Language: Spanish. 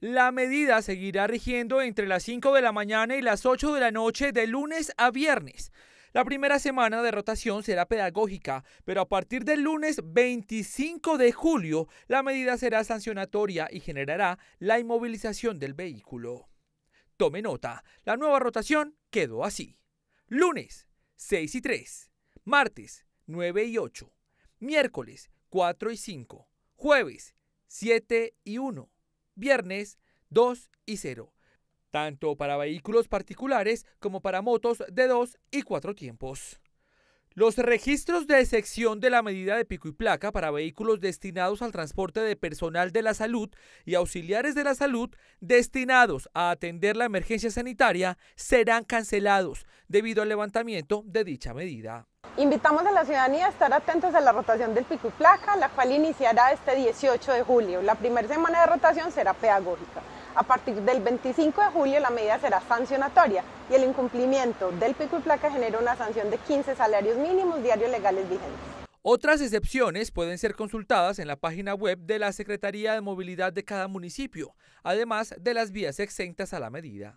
La medida seguirá rigiendo entre las 5 de la mañana y las 8 de la noche de lunes a viernes. La primera semana de rotación será pedagógica, pero a partir del lunes 25 de julio la medida será sancionatoria y generará la inmovilización del vehículo. Tome nota, la nueva rotación quedó así. Lunes 6 y 3, martes 9 y 8, miércoles 4 y 5, jueves 7 y 1, viernes 2 y 0, tanto para vehículos particulares como para motos de 2 y 4 tiempos. Los registros de sección de la medida de pico y placa para vehículos destinados al transporte de personal de la salud y auxiliares de la salud destinados a atender la emergencia sanitaria serán cancelados debido al levantamiento de dicha medida. Invitamos a la ciudadanía a estar atentos a la rotación del pico y placa, la cual iniciará este 18 de julio. La primera semana de rotación será pedagógica. A partir del 25 de julio la medida será sancionatoria y el incumplimiento del pico y placa genera una sanción de 15 salarios mínimos diarios legales vigentes. Otras excepciones pueden ser consultadas en la página web de la Secretaría de Movilidad de cada municipio, además de las vías exentas a la medida.